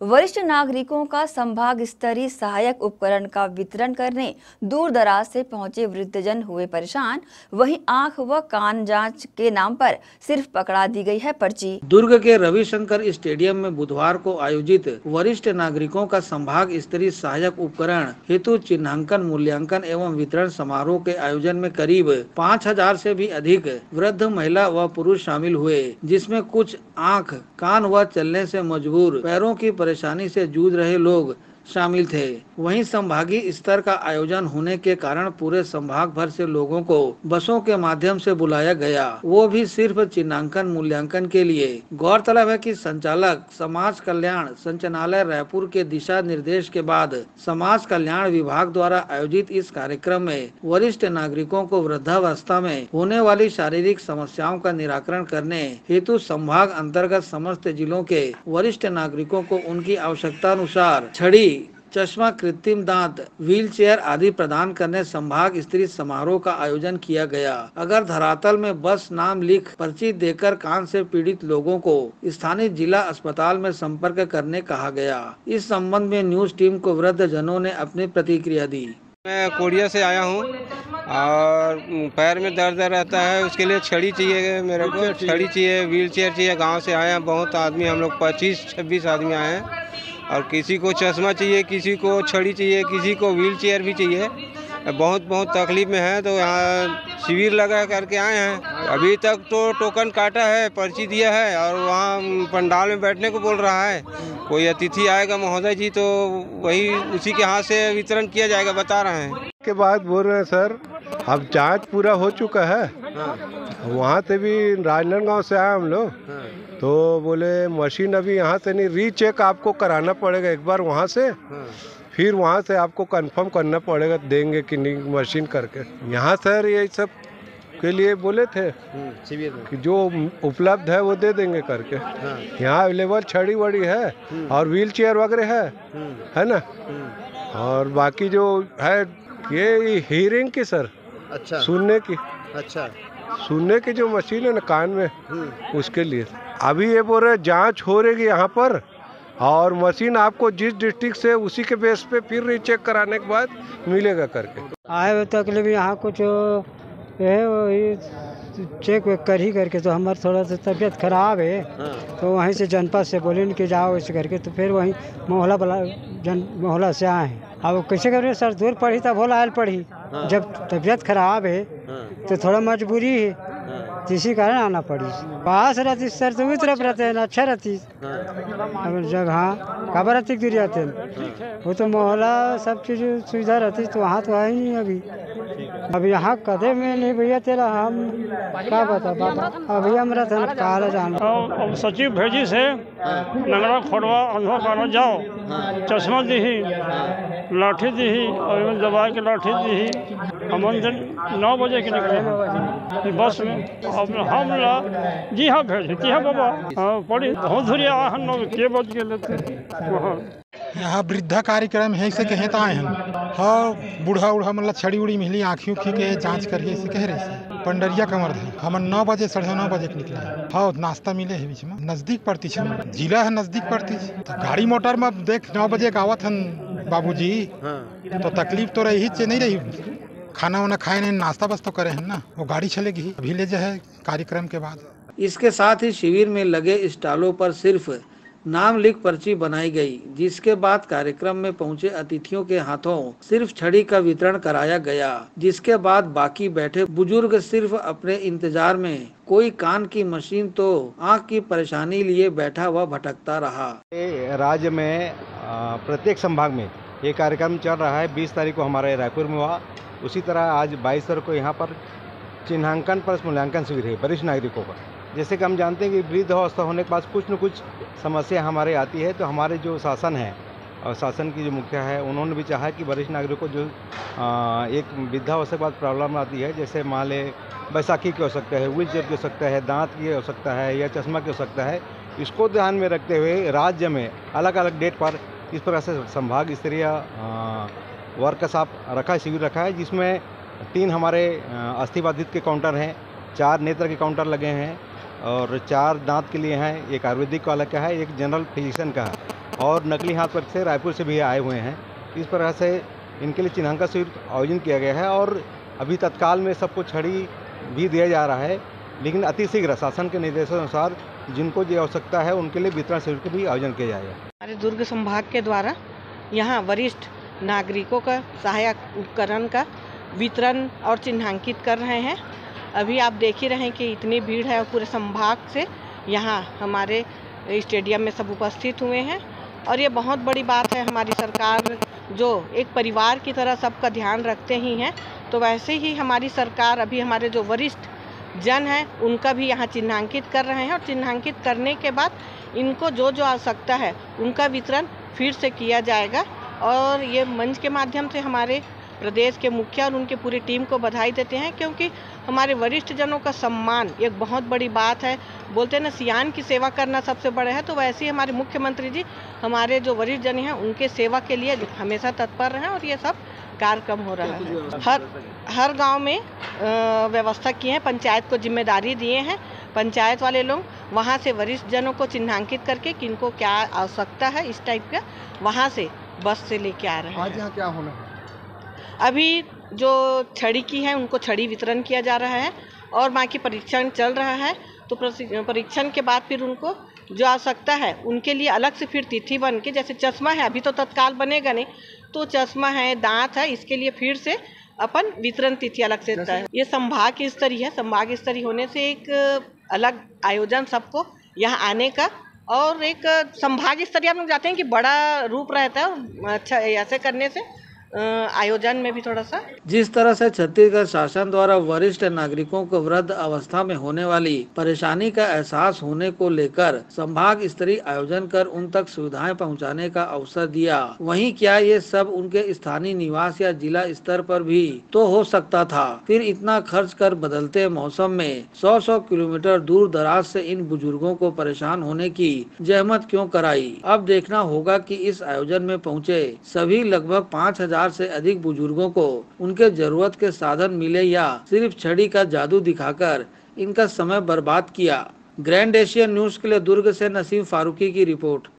वरिष्ठ नागरिकों का संभाग स्तरीय सहायक उपकरण का वितरण करने दूर दराज से पहुँचे वृद्धजन हुए परेशान। वहीं आँख व कान जाँच के नाम पर सिर्फ़ पकड़ा दी गई है पर्ची। दुर्ग के रविशंकर स्टेडियम में बुधवार को आयोजित वरिष्ठ नागरिकों का संभाग स्तरीय सहायक उपकरण हेतु चिन्हांकन, मूल्यांकन एवं वितरण समारोह के आयोजन में करीब 5000 से भी अधिक वृद्ध महिला व पुरुष शामिल हुए, जिसमें कुछ आँख, कान व चलने ऐसी मजबूर पैरों की परेशानी से जूझ रहे लोग शामिल थे। वहीं संभागीय स्तर का आयोजन होने के कारण पूरे संभाग भर से लोगों को बसों के माध्यम से बुलाया गया। वो भी सिर्फ़ चिन्हांकन, मूल्यांकन के लिए। गौरतलब है कि संचालक समाज कल्याण संचालनालय रायपुर के दिशा निर्देश के बाद समाज कल्याण विभाग द्वारा आयोजित इस कार्यक्रम में वरिष्ठ नागरिकों को वृद्धावस्था में होने वाली शारीरिक समस्याओं का निराकरण करने हेतु संभाग अंतर्गत समस्त जिलों के वरिष्ठ नागरिकों को उनकी आवश्यकता अनुसार छड़ी चश्मा कृत्रिम दांत व्हील चेयर आदि प्रदान करने संभाग स्त्री समारोह का आयोजन किया गया। अगर धरातल में बस नाम लिख पर्ची देकर कान से पीड़ित लोगों को स्थानीय जिला अस्पताल में संपर्क करने कहा गया। इस संबंध में न्यूज़ टीम को वृद्ध जनों ने अपनी प्रतिक्रिया दी। मैं कोरिया से आया हूँ और पैर में दर्द रहता है उसके लिए छड़ी चाहिए मेरे को। छड़ी चाहिए। व्हील चेयर चाहिए गाँव से आए हैं। बहुत आदमी हम लोग पच्चीस छब्बीस आदमी आए हैं। और किसी को चश्मा चाहिए, किसी को छड़ी चाहिए, किसी को व्हील चेयर भी चाहिए। बहुत बहुत तकलीफ़ में है तो यहाँ शिविर लगा करके आए हैं। अभी तक तो टोकन काटा है, पर्ची दिया है, और वहाँ पंडाल में बैठने को बोल रहा है। कोई अतिथि आएगा, महोदय जी तो वही उसी के हाथ से वितरण किया जाएगा, बता रहे हैं। के बाद बोल रहे हैं, सर अब जाँच पूरा हो चुका है। वहाँ से भी राजनांदगांव से आए हम लोग। तो बोले, मशीन अभी यहाँ से नहीं रीचेक आपको कराना पड़ेगा एक बार वहाँ से। फिर वहाँ से आपको कंफर्म करना पड़ेगा, देंगे कि नहीं मशीन करके। यहाँ सर ये सब के लिए बोले थे कि जो उपलब्ध है वो दे देंगे करके। यहाँ अवेलेबल छड़ी वड़ी है और व्हील चेयर वगैरह है। है ना? और बाकी जो है, ये हियरिंग की सर। अच्छा। सुनने की। अच्छा। सुनने की जो मशीन है ना कान में उसके लिए। अभी ये बोल रहे जाँच हो रही यहाँ पर और मशीन आपको जिस डिस्ट्रिक्ट से उसी के बेस पे फिर रीचेक कराने के बाद मिलेगा करके। आए हुए तकलीफ़ यहाँ कुछ है वही चेक वेक कर ही करके तो हमारा थोड़ा सा तबीयत खराब है तो वहीं से जनपद से बोले कि जाओ ऐसे करके तो फिर वहीं मोहल्ला बला जन मोहल्ला से आए हैं। अब कैसे कर? करें सर दूर पढ़ी तब भोला आयल पढ़ी जब तबीयत खराब है तो थोड़ा मजबूरी है। इसी कारण आना पड़ी। पास रहती, सर तो उस तरफ़ रहते हैं अच्छा रहती। जब हाँ खबर रहती दूर जाते हैं। वो तो मोहल्ला सब चीज़ सुविधा रहती तो वहाँ तो है ही नहीं अभी। अब यहाँ कदे में नहीं भैया तेरा, हम क्या बता बाबा? अभी हम रहते हैं काला जाना? सचिव भेजी से नंगरा खोड़वा, अंधा काना जाओ। चश्मा दीही लाठी दी और दवाई के लाठी दीही हम दिन नौ बजे के निकले बस में। अब हम ला जी हाँ भेज जी हाँ बाबा। हाँ पड़ी। बहुत धुरिया हम नौ के बज गए वहाँ। यहाँ वृद्धा कार्यक्रम है इसे कहे तो आए हम हाँ बूढ़ा उढ़ा मतलब छड़ी उड़ी मिली आँखी उखी के जाँच करिए इसे कह रहे से पंडरिया कमर है। हम नौ बजे साढ़े नौ बजे के निकले हाँ। नाश्ता मिले है बीच में। नज़दीक पड़ती है जिला है नज़दीक पड़ती है तो गाड़ी मोटर में देख नौ बजे गावत हन बाबूजी। तो तकलीफ़ तो रही ही नहीं रही। खाना वाना खाए नहीं नाश्ता बस तो करे हैं ना। वो गाड़ी चलेगी अभी ले जाए कार्यक्रम के बाद। इसके साथ ही शिविर में लगे स्टॉलों पर सिर्फ़ नाम लिख पर्ची बनाई गई जिसके बाद कार्यक्रम में पहुँचे अतिथियों के हाथों सिर्फ़ छड़ी का वितरण कराया गया जिसके बाद बाकी बैठे बुज़ुर्ग सिर्फ़ अपने इंतज़ार में कोई कान की मशीन तो आँख की परेशानी लिए बैठा हुआ भटकता रहा। राज्य में प्रत्येक संभाग में ये कार्यक्रम चल रहा है। 20 तारीख को हमारे रायपुर में हुआ। उसी तरह आज 22 तारीख को यहाँ पर चिन्हांकन पर मूल्यांकन शिविर है वरिष्ठ नागरिकों का जैसे कि हम जानते हैं कि वृद्ध अवस्था होने के बाद कुछ न कुछ समस्या हमारे आती है तो हमारे जो शासन है और शासन की जो मुखिया है उन्होंने भी चाहा कि वरिष्ठ नागरिकों को जो आ, एक वृद्धावस्था के बाद प्रॉब्लम आती है जैसे मान ले बैसाखी की हो सकता है व्हील चेयर की हो सकता है दांत की हो सकता है या चश्मा की हो सकता है इसको ध्यान में रखते हुए राज्य में अलग अलग डेट पर इस प्रकार से संभाग स्तरीय वर्कशॉप रखा शिविर रखा है, जिसमें तीन हमारे अस्थिबाधित के काउंटर हैं, चार नेत्र के काउंटर लगे हैं और चार दांत के लिए हैं, एक आयुर्वेदिक वाला का है, एक जनरल फिजिशियन का है और नकली हाथ वर्क से रायपुर से भी आए हुए हैं। इस प्रकार से इनके लिए चिन्हांकन शिविर आयोजन किया गया है और अभी तत्काल में सबको छड़ी भी दिया जा रहा है, लेकिन अतिशीघ्र शासन के निर्देशानुसार जिनको जो आवश्यकता है, उनके लिए वितरण शिविर का भी आयोजन किया जाएगा। हमारे दुर्ग संभाग के द्वारा यहाँ वरिष्ठ नागरिकों का सहायक उपकरण का वितरण और चिन्हांकित कर रहे हैं। अभी आप देख ही रहे हैं कि इतनी भीड़ है और पूरे संभाग से यहाँ हमारे स्टेडियम में सब उपस्थित हुए हैं। और ये बहुत बड़ी बात है, हमारी सरकार जो एक परिवार की तरह सबका ध्यान रखते ही हैं तो वैसे ही हमारी सरकार अभी हमारे जो वरिष्ठ जन हैं, उनका भी यहाँ चिन्हांकित कर रहे हैं और चिन्हांकित करने के बाद इनको जो जो आवश्यकता है, उनका वितरण फिर से किया जाएगा। और ये मंच के माध्यम से हमारे प्रदेश के मुखिया और उनके पूरी टीम को बधाई देते हैं, क्योंकि हमारे वरिष्ठ जनों का सम्मान एक बहुत बड़ी बात है। बोलते हैं ना, सियान की सेवा करना सबसे बड़ा है तो वैसे ही हमारे मुख्यमंत्री जी, हमारे जो वरिष्ठ जन हैं, उनके सेवा के लिए हमेशा तत्पर हैं और ये सब कार्यक्रम हो रहा है। हर हर गाँव में व्यवस्था की है, पंचायत को ज़िम्मेदारी दिए हैं। पंचायत वाले लोग वहाँ से वरिष्ठ जनों को चिन्हांकित करके किनको क्या आवश्यकता है, इस टाइप का, वहाँ से बस से लेके आ रहे हैं। आज यहाँ क्या होना है? अभी जो छड़ी की है उनको छड़ी वितरण किया जा रहा है और बाकी परीक्षण चल रहा है। तो परीक्षण के बाद फिर उनको जो आवश्यकता है। उनके लिए अलग से फिर तिथि बन के जैसे चश्मा है अभी तो तत्काल बनेगा नहीं। तो चश्मा है दांत है इसके लिए फिर से अपन वितरण तिथि अलग से तय ये संभाग स्तरीय है। संभाग स्तरीय होने से एक अलग आयोजन सबको यहाँ आने का और एक संभाग स्तरीय आप लोग जाते हैं कि बड़ा रूप रहता है अच्छा ऐसे करने से। आयोजन में भी थोड़ा सा। जिस तरह से छत्तीसगढ़ शासन द्वारा वरिष्ठ नागरिकों को वृद्ध अवस्था में होने वाली परेशानी का एहसास होने को लेकर संभाग स्तरीय आयोजन कर उन तक सुविधाएँ पहुँचाने का अवसर दिया। वहीं क्या ये सब उनके स्थानीय निवास या जिला स्तर पर भी तो हो सकता था? फिर इतना खर्च कर बदलते मौसम में सौ सौ किलोमीटर दूर दराज से इन बुज़ुर्गों को परेशान होने की जहमत क्यों कराई? अब देखना होगा कि इस आयोजन में पहुँचे सभी लगभग पाँच हज़ार हज़ार से अधिक बुज़ुर्गों को उनके ज़रूरत के साधन मिले या सिर्फ़ छड़ी का जादू दिखाकर इनका समय बर्बाद किया। ग्रैंड एशिया न्यूज़ के लिए दुर्ग से नसीम फारूकी की रिपोर्ट।